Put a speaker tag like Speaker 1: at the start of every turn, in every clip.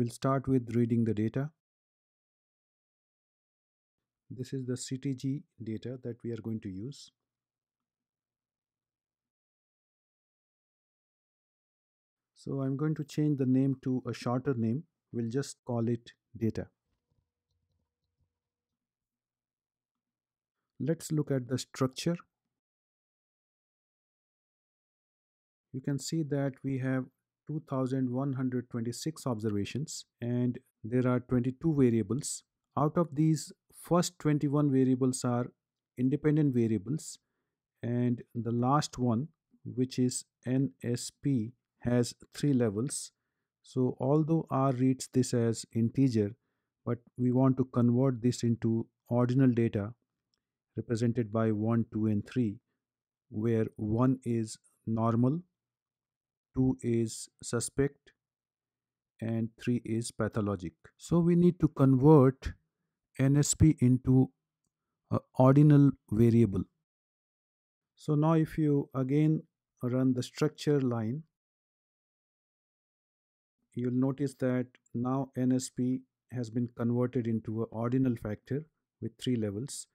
Speaker 1: We'll start with reading the data. This is the CTG data that we are going to use. So I'm going to change the name to a shorter name. We'll just call it data. Let's look at the structure. You can see that we have 2126 observations and there are 22 variables. Out of these, first 21 variables are independent variables and the last one which is NSP has three levels. So although R reads this as integer, but we want to convert this into ordinal data represented by 1, 2 and 3 where 1 is normal, 2 is suspect and 3 is pathologic. So we need to convert NSP into a ordinal variable. So now if you again run the structure line you'll notice that now NSP has been converted into an ordinal factor with three levels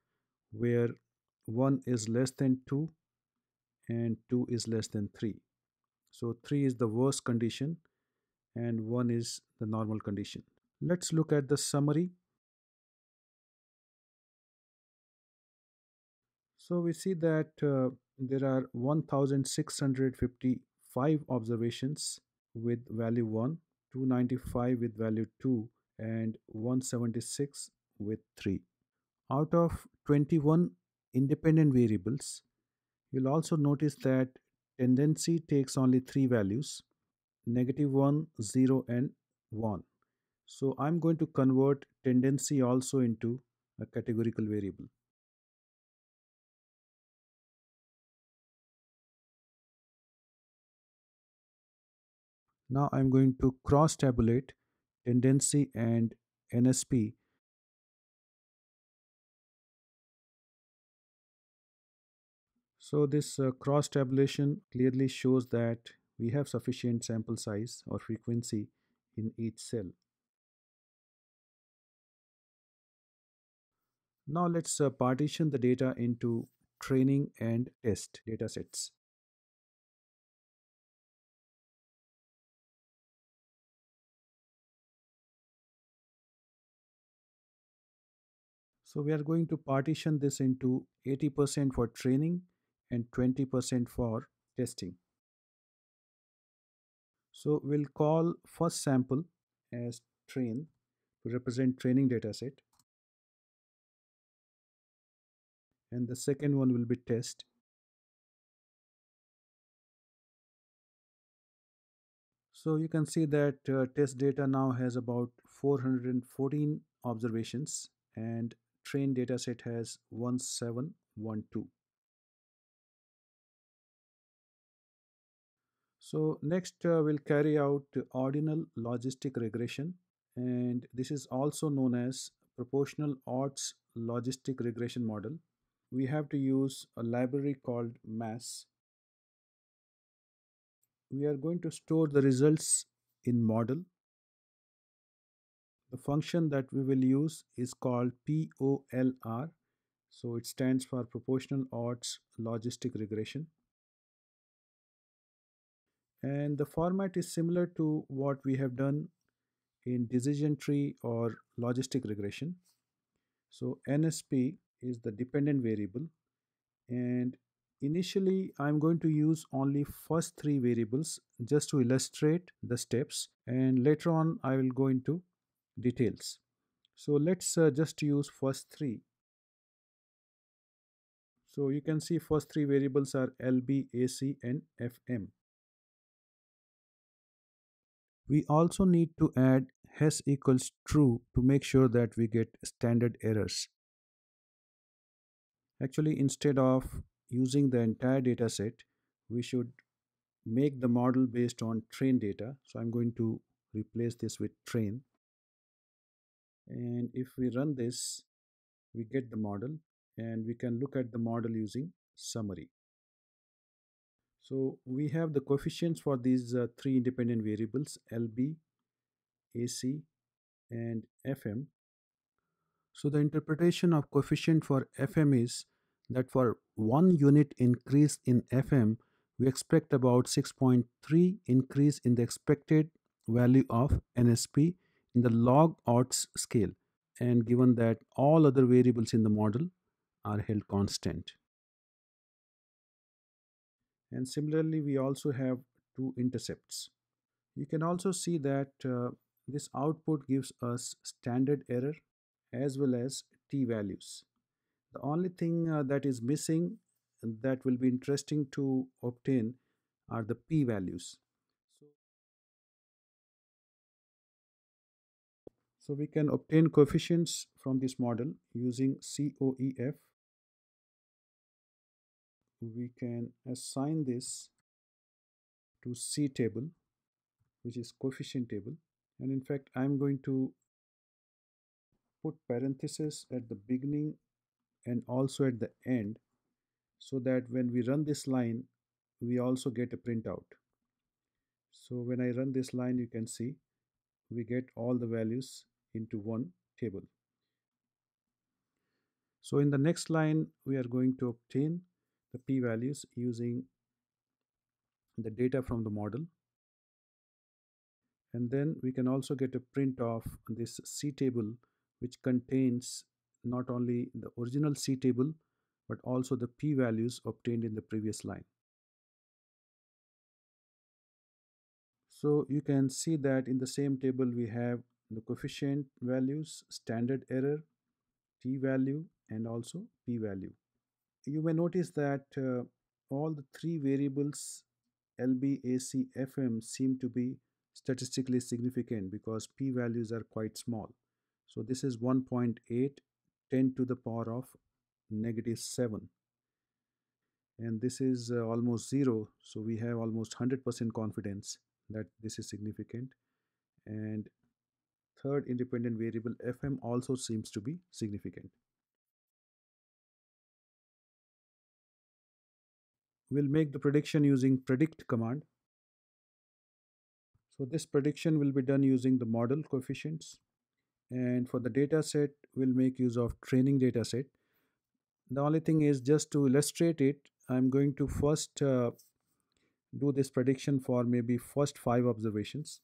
Speaker 1: where 1 is less than 2 and 2 is less than 3. So 3 is the worst condition and 1 is the normal condition. Let's look at the summary. So we see that uh, there are 1655 observations with value 1 295 with value 2 and 176 with 3. Out of 21 independent variables, you'll also notice that tendency takes only three values, negative 1, 0 and 1. So I'm going to convert tendency also into a categorical variable. Now I'm going to cross tabulate tendency and NSP So this uh, cross tabulation clearly shows that we have sufficient sample size or frequency in each cell. Now let's uh, partition the data into training and test datasets. So we are going to partition this into 80% for training and 20% for testing. So we'll call first sample as train to represent training dataset and the second one will be test. So you can see that uh, test data now has about 414 observations and train dataset has 1712. So next uh, we'll carry out ordinal logistic regression and this is also known as proportional odds logistic regression model. We have to use a library called MASS. We are going to store the results in model the function that we will use is called POLR. So it stands for Proportional Odds Logistic Regression. And the format is similar to what we have done in decision tree or logistic regression. So NSP is the dependent variable and initially I'm going to use only first three variables just to illustrate the steps and later on I will go into details. So let's uh, just use first three. So you can see first three variables are LB, AC and FM. We also need to add Hess equals true to make sure that we get standard errors. Actually, instead of using the entire data set, we should make the model based on train data. So I'm going to replace this with train and if we run this we get the model and we can look at the model using summary so we have the coefficients for these uh, three independent variables lb AC and FM. So the interpretation of coefficient for FM is that for 1 unit increase in FM, we expect about 6.3 increase in the expected value of NSP in the log odds scale and given that all other variables in the model are held constant. And similarly, we also have two intercepts. You can also see that uh, this output gives us standard error as well as t-values. The only thing uh, that is missing that will be interesting to obtain are the p-values. So, so we can obtain coefficients from this model using COEF. We can assign this to C table which is coefficient table. And in fact I'm going to put parenthesis at the beginning and also at the end so that when we run this line we also get a printout. So when I run this line you can see we get all the values into one table. So in the next line we are going to obtain the p-values using the data from the model and then we can also get a print of this C table which contains not only the original C table but also the p-values obtained in the previous line. So you can see that in the same table we have the coefficient values, standard error, t-value and also p-value. You may notice that uh, all the three variables LB, AC, FM seem to be statistically significant because p values are quite small. So this is 1.8 10 to the power of negative 7 and this is uh, almost 0 so we have almost 100% confidence that this is significant. And third independent variable fm also seems to be significant we'll make the prediction using predict command so this prediction will be done using the model coefficients. And for the data set, we'll make use of training data set. The only thing is just to illustrate it, I'm going to first uh, do this prediction for maybe first five observations.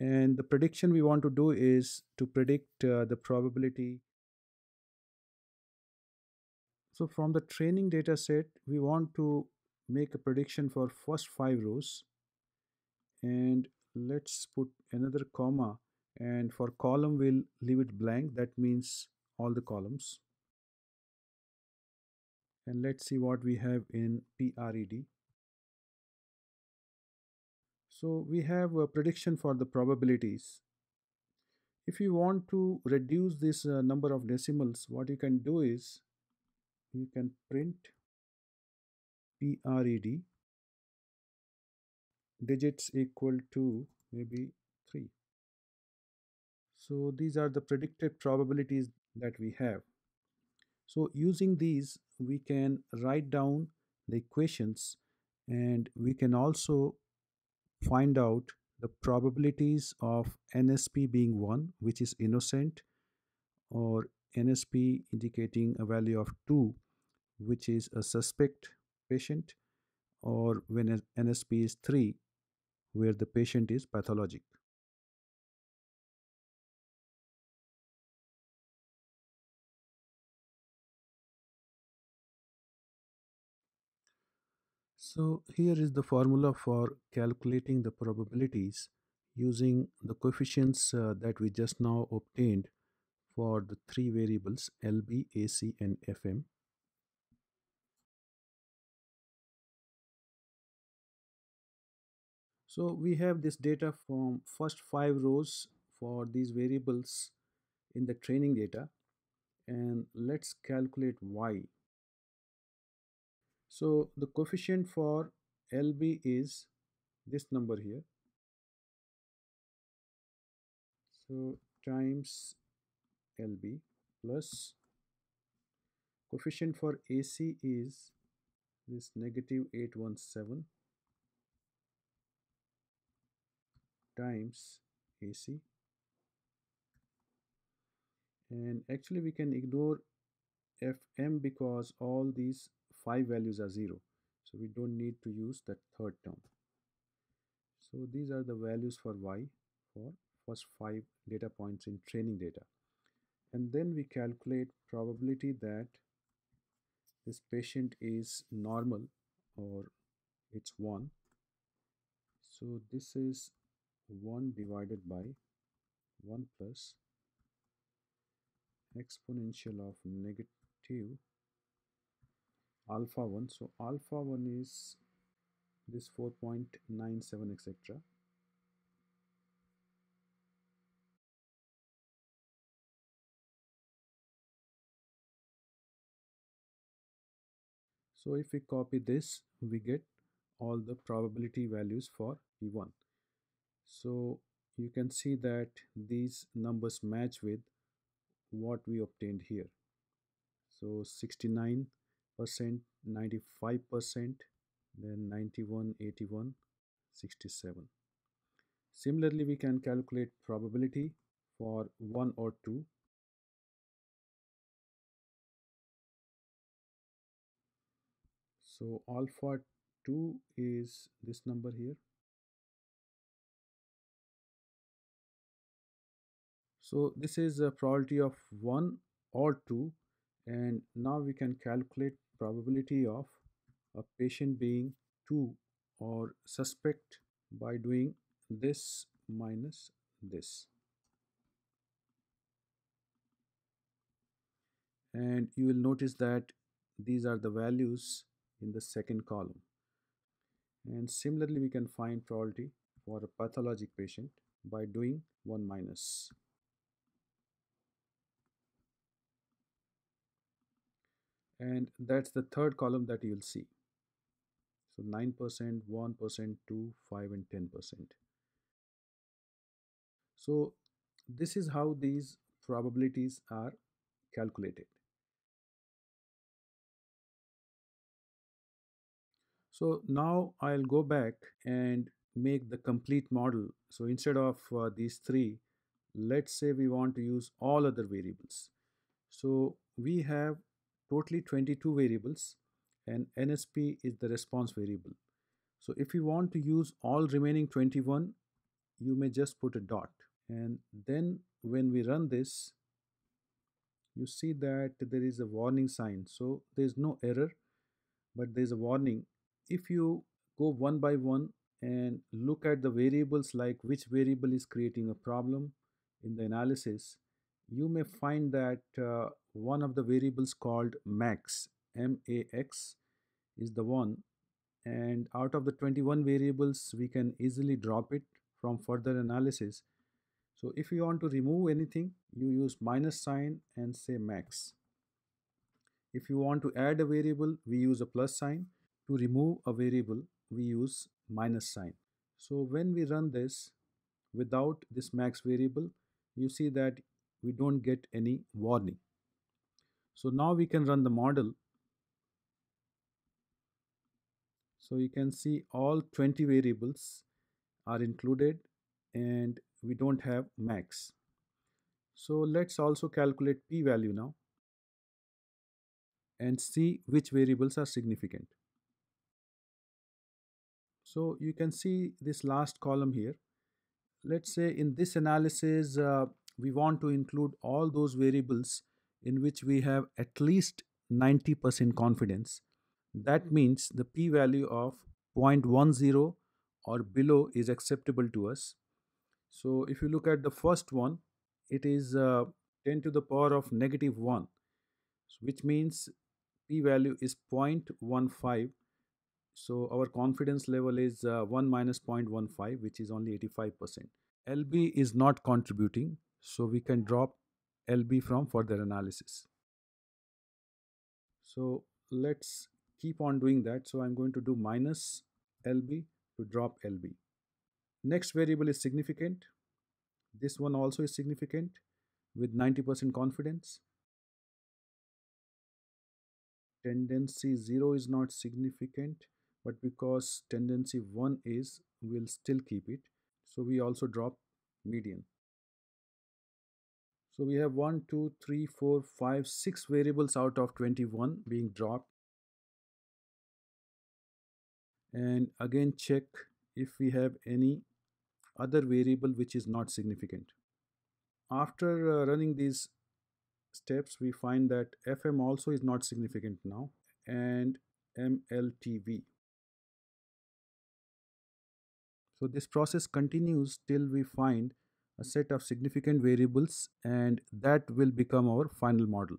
Speaker 1: And the prediction we want to do is to predict uh, the probability so from the training data set, we want to make a prediction for first five rows. And let's put another comma. And for column we'll leave it blank. That means all the columns. And let's see what we have in PRED so we have a prediction for the probabilities. If you want to reduce this uh, number of decimals what you can do is you can print PRED digits equal to maybe 3. So these are the predicted probabilities that we have. So using these we can write down the equations and we can also find out the probabilities of NSP being 1 which is innocent or NSP indicating a value of 2 which is a suspect patient or when NSP is 3 where the patient is pathologic. So here is the formula for calculating the probabilities using the coefficients uh, that we just now obtained for the three variables LB, AC and FM. So we have this data from first five rows for these variables in the training data and let's calculate y. So the coefficient for LB is this number here. So times LB plus coefficient for AC is this negative 817 times AC and actually we can ignore fm because all these five values are zero. So we don't need to use that third term. So these are the values for y for first five data points in training data. And then we calculate probability that this patient is normal or it's 1 so this is 1 divided by 1 plus exponential of negative alpha 1 so alpha 1 is this 4.97 etc so if we copy this we get all the probability values for p1 so you can see that these numbers match with what we obtained here. So 69 percent 95 percent then 91 81 67 similarly we can calculate probability for 1 or 2 so alpha 2 is this number here so this is a probability of 1 or 2 and now we can calculate probability of a patient being 2 or suspect by doing this minus this. And you will notice that these are the values in the second column. And similarly we can find probability for a pathologic patient by doing 1 minus and that's the third column that you'll see. So 9% 1% 2 5 and 10% so this is how these probabilities are calculated. So now I'll go back and make the complete model. So instead of uh, these three let's say we want to use all other variables. So we have totally 22 variables and NSP is the response variable. So if you want to use all remaining 21, you may just put a dot. And then when we run this, you see that there is a warning sign. So there is no error, but there is a warning. If you go one by one and look at the variables like which variable is creating a problem in the analysis, you may find that uh, one of the variables called max max is the one. And out of the 21 variables we can easily drop it from further analysis. So if you want to remove anything you use minus sign and say max. If you want to add a variable we use a plus sign. To remove a variable we use minus sign. So when we run this without this max variable you see that we don't get any warning so now we can run the model. So you can see all 20 variables are included and we don't have max. So let's also calculate p-value now and see which variables are significant. So you can see this last column here. Let's say in this analysis, uh, we want to include all those variables in which we have at least 90% confidence. That means the p-value of 0.10 or below is acceptable to us. So if you look at the first one, it is uh, 10 to the power of negative 1, which means p-value is 0.15. So our confidence level is uh, 1 minus 0.15, which is only 85%. LB is not contributing, so we can drop LB from further analysis. So let's keep on doing that. So I'm going to do minus LB to drop LB. Next variable is significant. This one also is significant with 90% confidence. Tendency 0 is not significant, but because tendency 1 is, we'll still keep it. so we also drop median so we have 1 2 3 4 5 6 variables out of 21 being dropped. And again check if we have any other variable which is not significant. After uh, running these steps we find that fm also is not significant now and mltv so this process continues till we find a set of significant variables and that will become our final model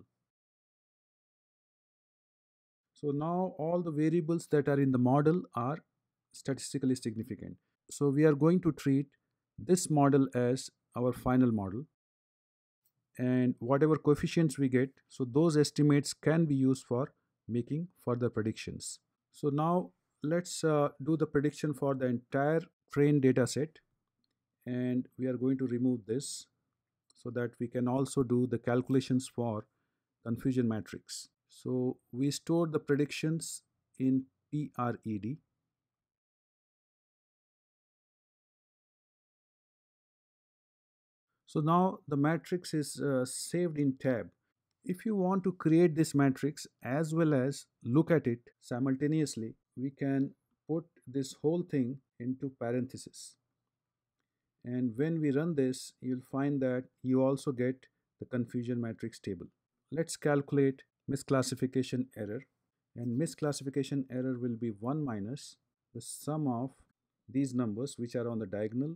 Speaker 1: so now all the variables that are in the model are statistically significant. So we are going to treat this model as our final model and whatever coefficients we get, so those estimates can be used for making further predictions. So now let's uh, do the prediction for the entire train data set and we are going to remove this so that we can also do the calculations for confusion matrix. So we store the predictions in PRED. So now the matrix is uh, saved in tab. If you want to create this matrix as well as look at it simultaneously, we can put this whole thing into parenthesis. And when we run this, you'll find that you also get the confusion matrix table. Let's calculate misclassification error. And misclassification error will be 1 minus the sum of these numbers which are on the diagonal.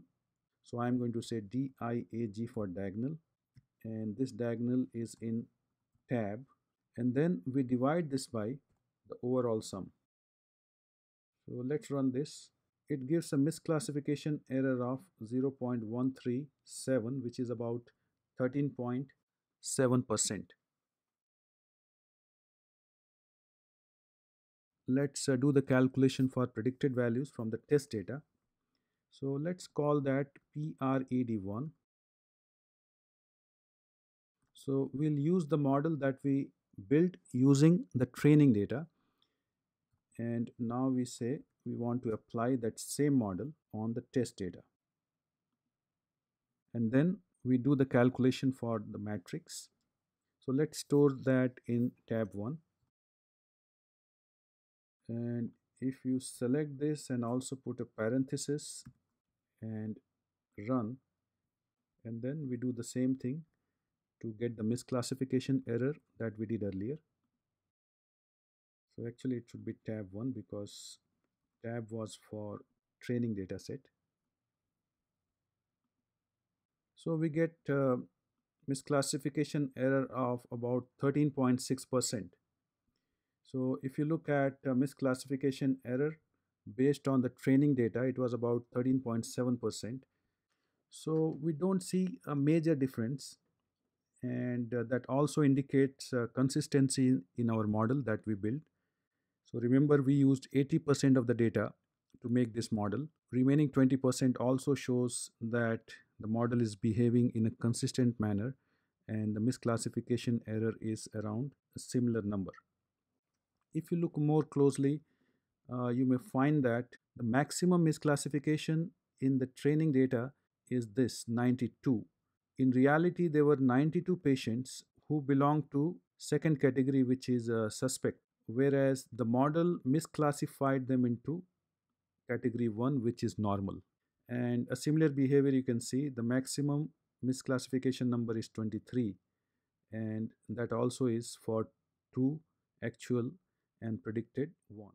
Speaker 1: So I'm going to say DIAG for diagonal. And this diagonal is in tab. And then we divide this by the overall sum. So let's run this it gives a misclassification error of 0.137 which is about 13.7 percent let's uh, do the calculation for predicted values from the test data. So let's call that PRED1. So we'll use the model that we built using the training data. And now we say we want to apply that same model on the test data. And then we do the calculation for the matrix. So let's store that in tab 1 and if you select this and also put a parenthesis and run and then we do the same thing to get the misclassification error that we did earlier so actually it should be tab 1 because tab was for training data set so we get uh, misclassification error of about 13.6 percent so if you look at uh, misclassification error based on the training data, it was about 13.7%. So we don't see a major difference and uh, that also indicates uh, consistency in our model that we built. So remember we used 80% of the data to make this model. Remaining 20% also shows that the model is behaving in a consistent manner and the misclassification error is around a similar number if you look more closely, uh, you may find that the maximum misclassification in the training data is this 92. In reality, there were 92 patients who belong to second category, which is a suspect, whereas the model misclassified them into category 1, which is normal. And a similar behavior you can see, the maximum misclassification number is 23, and that also is for two actual and predicted one.